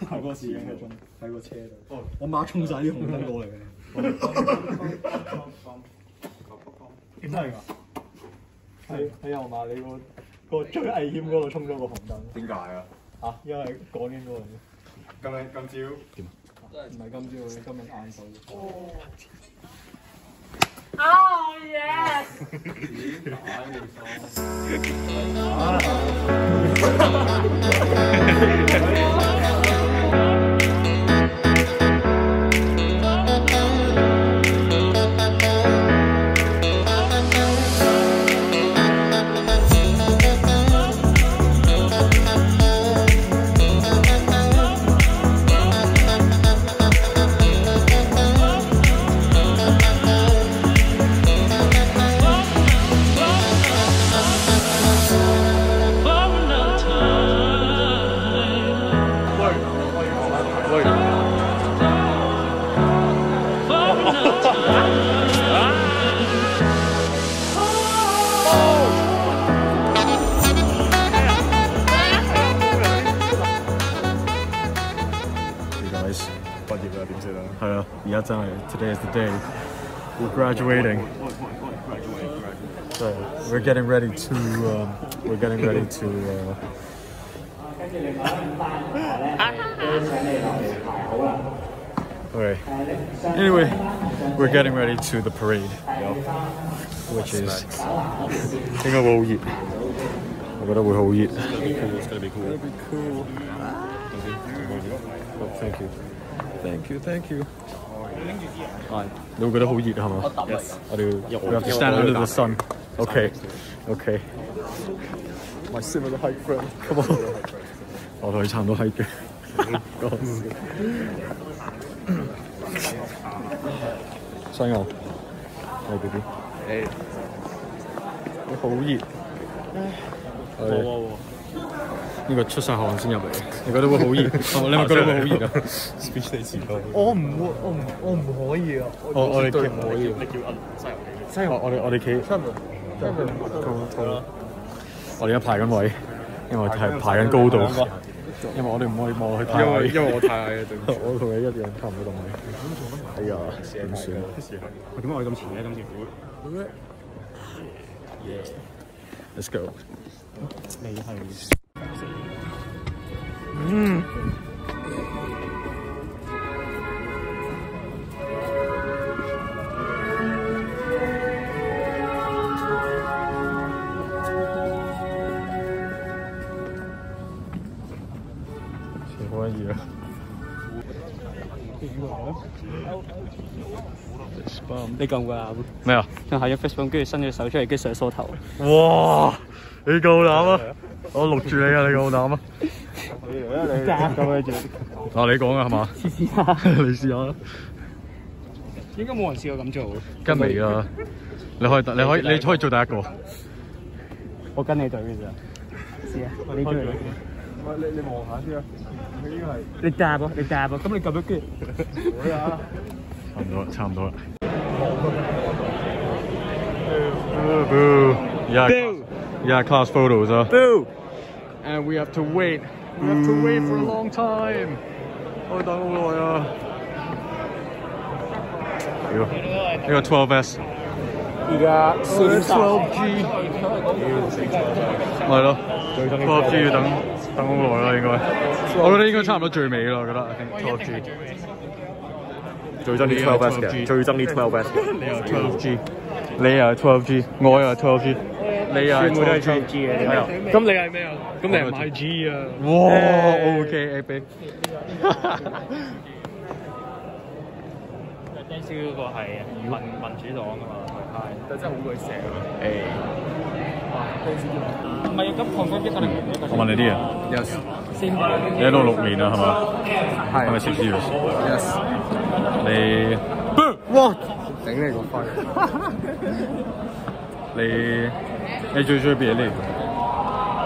喺個時影嘅鐘喺個車度。我媽衝晒啲紅燈過嚟嘅。點真係㗎？係係我媽你個個最危險嗰度衝咗個紅燈。點解啊？啊，因為嗰年嗰個今日今朝唔係今朝，今日晏晝。Oh yes！guys 毕业啦，点算啊？系啊，而家真系 today is the day we're graduating。So we're getting ready to um, we're getting ready to uh, Okay. Anyway, we're getting ready to the parade, which is 应该会好热，我觉得会好热。It's gonna be cool. It's gonna be cool. Oh, thank you. Thank you, thank you. 系，你会觉得好热系嘛？Yes，我哋要 we have to stand under the sun. Okay, okay. My similar height friend. Come on. 我同佢差唔多 height 嘅。讲笑西岸，系 B B。诶，你好热。我 呢個出晒汗先入嚟，你覺得會好熱？哦你咪覺得會好熱啊？Speech 你遲到。我唔會，我唔我唔可以啊！我我哋企唔可以。你叫阿西遊西遊，我哋我哋企。我哋而家排緊位，因為係排緊高度，因為我哋唔可以望落去太矮。因為我太矮啊，對唔住。我同你一樣差唔多咁矮。哎呀，點算啊？點解我哋咁前嘅？今次會 Let's go。你係好可以啊！你？咩啊？向下一 face 跟住伸隻手出嚟，跟住上梳頭。哇！你夠膽啊！我錄住你 啊！你夠膽啊！咁你做？嗱，你講啊，係嘛？試試下。你試下啦。應該冇人試過咁做。跟未啊？你可以，你可以，你可以做第一個。我跟你隊嘅咋。試啊！你追嚟。喂，你你望下先啊！佢呢個係你搭啊！你搭啊！咁你撳咗跟住。會啊！差唔多啦，差唔多啦。Boo! Yeah, Boo! yeah, class photos 啊。Boo! And we have to wait. We have to wait for a long time. 我等好耐啊。呢个呢个 12S。而家先十。 12G。系咯，12G 要等等好耐啦，应该。我觉得应该差唔多最尾啦，我觉得。I think 12G。最憎啲 12S 嘅，最憎啲 12S 嘅。你又 12G，你又 12G，我又 12G， 你又全部都係 12G。G 嘅。咁你係咩啊？咁你係買 G 啊？哇，OK，A B。D 嗰個係民民主黨噶嘛？係，但真係好鬼正啊！誒，唔係咁抗軍一個零一個。我問你啲啊 Yes 先你喺度六年啦，係嘛？係咪 six years？yes，你哇！頂你個肺！你你最中意邊一年？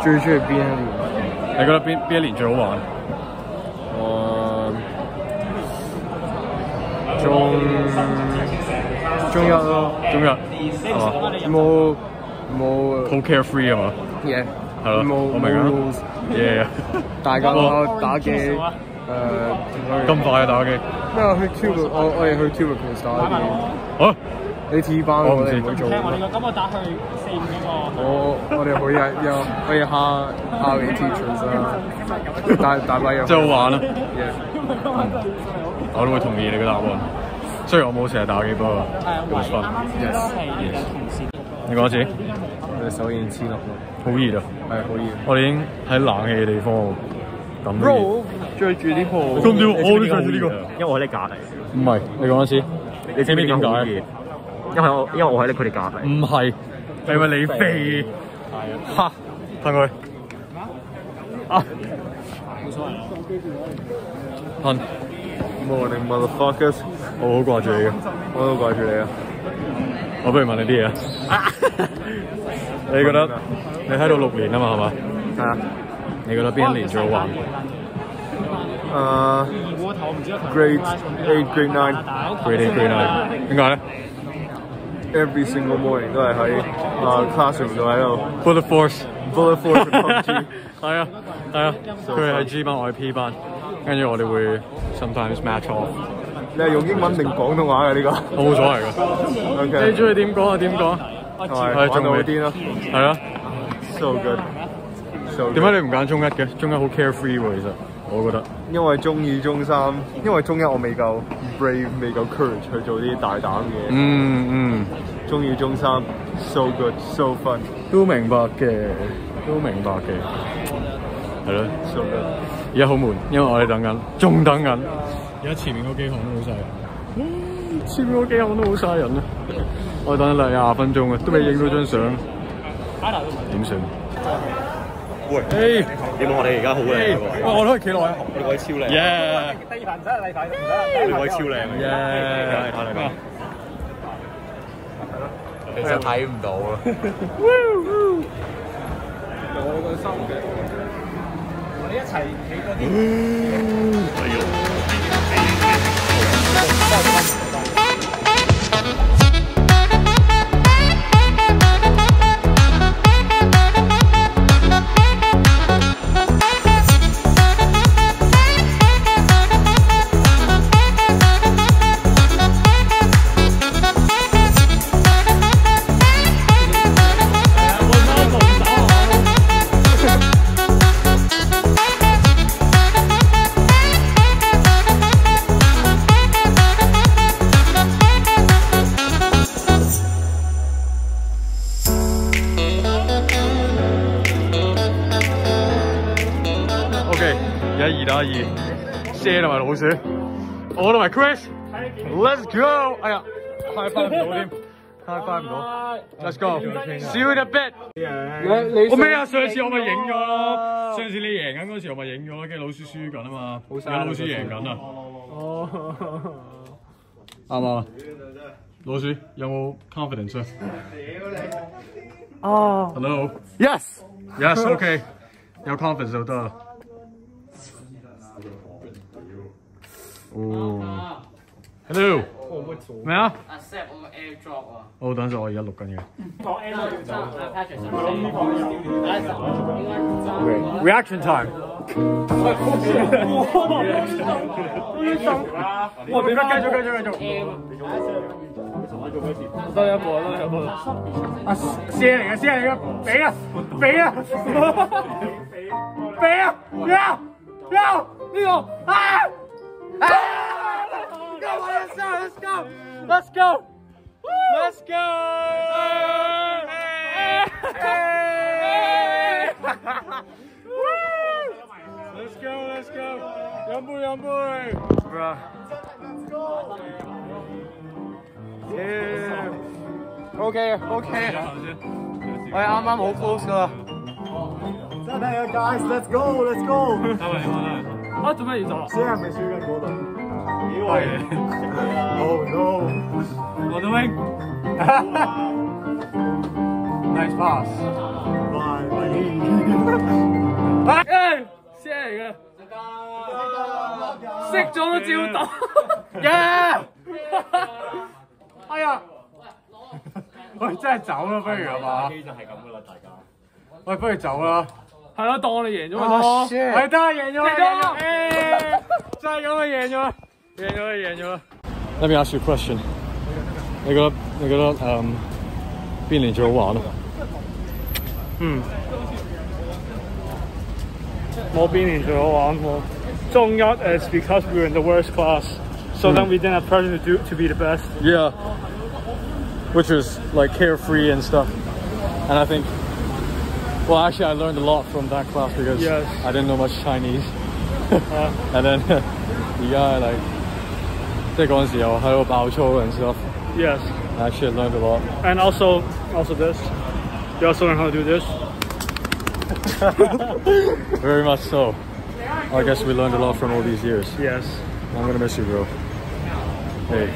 最中意邊一年？你覺得邊邊一年最好玩？我中中一咯，中一係嘛？冇冇好 carefree 係嘛？嘢，係咯，冇我明啊冇 rules，Yeah，大家都打機，咁快啊打機？咩啊？去 Cubic，我我哋去 Cubicle 打機。啊？你 T 班我唔知我哋唔會做。我哋個咁我打去四五嗰個。我我哋可以有可以蝦蝦你 teachers 啦，大大把嘢。真係好玩啊！Yeah 我都會同意你嘅答案。雖然我冇成日打機，不過係啊該係你講一次，我哋手已經黐落咯，好熱啊！係好熱。我哋已經喺冷氣嘅地方咁熱。追住呢鋪。咁點？我都着住呢個。因為我喺你隔離，唔係，你講一次。你知唔知點解？因為我因為我喺佢哋隔離。唔係，係因為你肥。嚇！噴佢。啊！噴。Morning motherfuckers，我好掛住你嘅。我都掛住你啊。我不如問你啲嘢啊。你覺得你喺度六年啊嘛係嘛？係啊。你覺得邊一年最好玩？誒，Grade eight, grade nine。Grade eight, grade nine。點解咧 Every single morning 都係喺啊 classroom 度喺度。？Bullet Force。Bullet Force PUBG。係啊係啊，佢係 G 班，我係 P 班，跟住我哋會 sometimes match off。你係用英文定廣東話嘅呢個我冇所謂㗎。你中意點講就點講。係玩到好癲咯。係啊。So good。So 點解你唔揀中一嘅？中一好 carefree 喎，其實我覺得。因為中二、中三，因為中一我未夠 brave，未夠 courage 去做啲大膽嘅嘢。嗯嗯，中二、中三，so good，so fun，都明白嘅，都明白嘅。係咯。so good。而家好悶，因為我哋等緊，仲等緊。而家前面嗰幾行都好晒人，前面嗰幾行都好晒人啊！我哋等咗兩廿分鐘啊，都未影到張相，點算？喂，誒，點解我哋而家好靚喂，喎？我都係企落去。我哋位超靚，耶！我哋位超靚嘅，耶！睇嚟講。其實睇唔到啊！OK，打二，share 同埋老鼠，我同埋 Chris，Let's go！哎呀，high five 唔到添，high five 唔到，Let's go！See you in a bit。我咩啊？上次我咪影咗咯，上次你贏緊嗰時我咪影咗咯，跟住老鼠輸緊啊嘛，而家老鼠贏緊啊。哦，啱嘛？老鼠有冇 confidence 啊？哦，Hello。Yes。Yes，OK，有 confidence 就得啦。哦，Hello，咩啊？accept 我個 airdrop 啊！好，等陣我而家錄緊嘅。阿 Patrick 想講 Reaction time。我俾翻，繼續繼續繼續。多一步，多一步。啊，射嚟嘅，射嚟嘅，俾啊，俾啊，俾啊，要要呢個啊啊！Go on, let's go, let's go, let's go, let's go. Let's go, let's go. 飲杯飲杯。OK，OK。我哋啱啱好 close 噶啦。真係啊，guys，let's go，let's go。啊，做咩要走啊？先係咪輸緊嗰度？係。Oh no！我都明。Nice pass。拜拜。誒，先嚟嘅。識咗都照讀。耶！哎呀！喂，真係走啦，不如係嘛？機就係咁噶啦，大家。喂，不如走啦。系咯，当我哋赢咗咪得咯。系得，赢咗啦！赢咗！ 就系咁啊，赢咗，赢咗，赢咗。Let me ask you a question。你觉得你觉得诶边年最好玩啊？嗯，冇边年最好玩喎。中一 is because we were in the worst class, so then we didn't have pressure to do to be the best. Yeah. Which was like carefree and stuff. And I think, well, actually, I learned a lot from that class because Yes. I didn't know much Chinese. and then 而家 like 即系嗰阵时候喺度爆粗 and stuff. Yes, I actually learned a lot. and also also this. You also learn how to do this. Very much so. I guess we learned a lot from all these years. Yes. I'm gonna miss you, bro. Hey,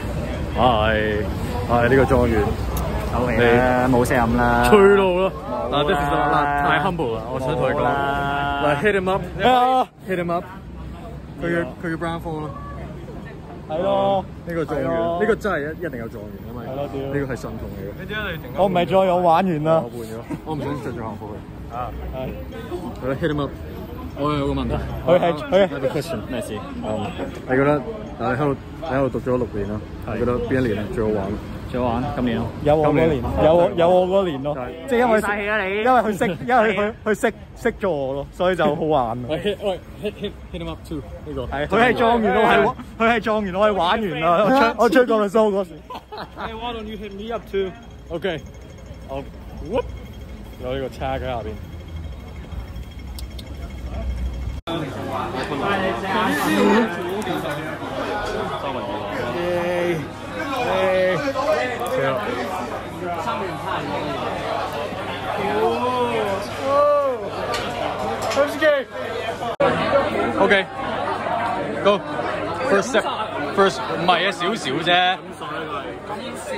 hi. Hi，呢个庄园。 好嚟啦，冇聲音啦。吹到咯。嗱，this is 嗱太 humble 啦，我想同你講。嗱，hit him up，hit him up。佢嘅佢嘅 brown four 咯。係咯，呢個狀元，呢個真係一一定有狀元，因為係咯屌呢個係信同嚟嘅。你點解你我唔係再有玩完啦我。換咗，我唔想着住校服去。啊，好啦，hit him up。我有個問題。佢係佢 have a question。咩事？嗯，你覺得嗱你喺度你喺度讀咗六年啦，你覺得邊一年最好玩？最好玩今年咯。有我嗰年，有我有我嗰年咯，即係因為嘥氣啊你因為佢識，因為佢 佢識識咗我咯，所以就好玩。喂，hit 喂 hit hit hit him up too 呢個。係佢係狀元，我係佢係狀元，我係玩完啦。我出我吹過嚟收嗰時。Hey, why don't you hit me up too? OK，我 whoop 有呢個 tag 喺下邊。OK，go first step first 唔係啊，少少啫。咁少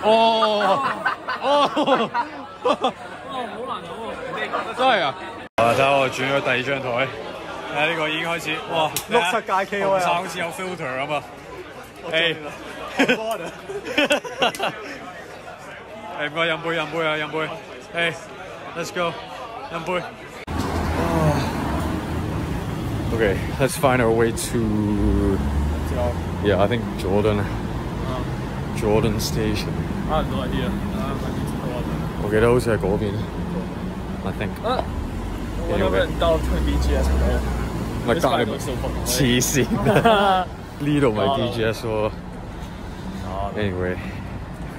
哦哦，真係啊！啊，睇下我轉咗第二張台，誒呢個已經開始，哇！六十界 KO 啊紅衫好似有 filter 咁啊！誒，誒唔該飲杯飲杯啊飲杯，誒，let's go 飲杯。Okay, let's find our way to. Yeah, I think Jordan. Jordan Station. I have no idea. 我记得好似系嗰边。I think. 我有个人到去 BGS 嗰咪隔离咪黐线啊！呢度咪 DGS 喎。Anyway,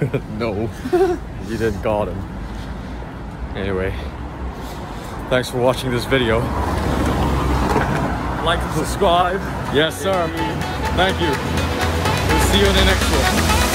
no, you didn't got him. Anyway, thanks for watching this video. Like and subscribe. Yes, sir. Thank you. We'll see you in the next one.